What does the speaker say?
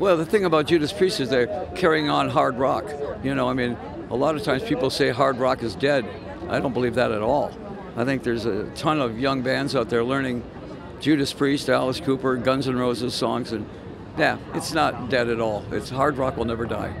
Well, the thing about Judas Priest is they're carrying on hard rock. You know, I mean, a lot of times people say hard rock is dead. I don't believe that at all. I think there's a ton of young bands out there learning Judas Priest, Alice Cooper, Guns N' Roses songs, and yeah, it's not dead at all. It's hard rock will never die.